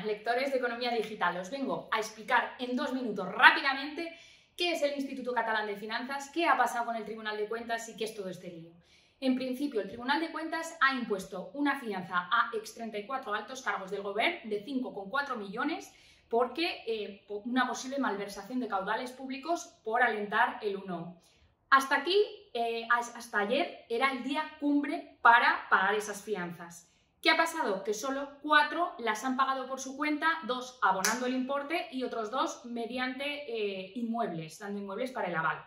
buenas, lectores de Economía Digital. Os vengo a explicar en dos minutos rápidamente qué es el Instituto Catalán de Finanzas, qué ha pasado con el Tribunal de Cuentas y qué es todo este lío. En principio, el Tribunal de Cuentas ha impuesto una fianza a ex 34 altos cargos del Gobierno de 5,4 millones porque eh, una posible malversación de caudales públicos por alentar el 1. Hasta aquí, eh, hasta ayer, era el día cumbre para pagar esas fianzas. ¿Qué ha pasado? Que solo cuatro las han pagado por su cuenta, dos abonando el importe y otros dos mediante eh, inmuebles, dando inmuebles para el aval.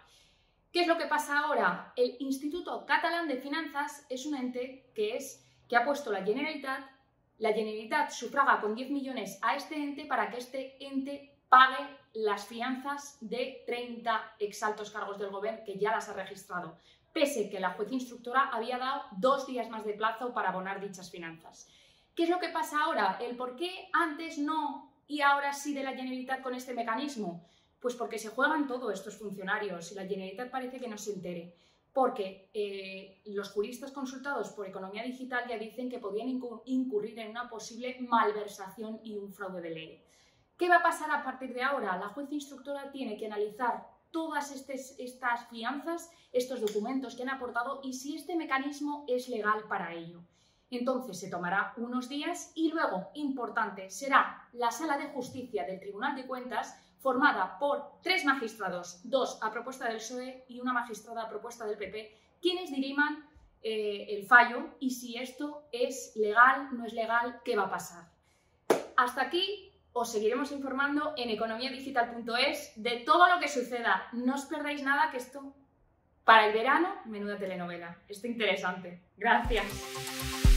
¿Qué es lo que pasa ahora? El Instituto Catalán de Finanzas es un ente que, es, que ha puesto la Generalitat, la Generalitat sufraga con 10 millones a este ente para que este ente pague las fianzas de 30 exaltos cargos del gobierno que ya las ha registrado pese que la juez instructora había dado dos días más de plazo para abonar dichas finanzas. ¿Qué es lo que pasa ahora? ¿El por qué antes no y ahora sí de la Generalitat con este mecanismo? Pues porque se juegan todos estos funcionarios y la Generalitat parece que no se entere. Porque eh, los juristas consultados por Economía Digital ya dicen que podían incurrir en una posible malversación y un fraude de ley. ¿Qué va a pasar a partir de ahora? La juez instructora tiene que analizar todas estas fianzas, estos documentos que han aportado y si este mecanismo es legal para ello. Entonces se tomará unos días y luego, importante, será la Sala de Justicia del Tribunal de Cuentas formada por tres magistrados, dos a propuesta del PSOE y una magistrada a propuesta del PP, quienes diriman eh, el fallo y si esto es legal, no es legal, qué va a pasar. Hasta aquí os seguiremos informando en economiadigital.es de todo lo que suceda. No os perdáis nada que esto, para el verano, menuda telenovela. Esto interesante. Gracias.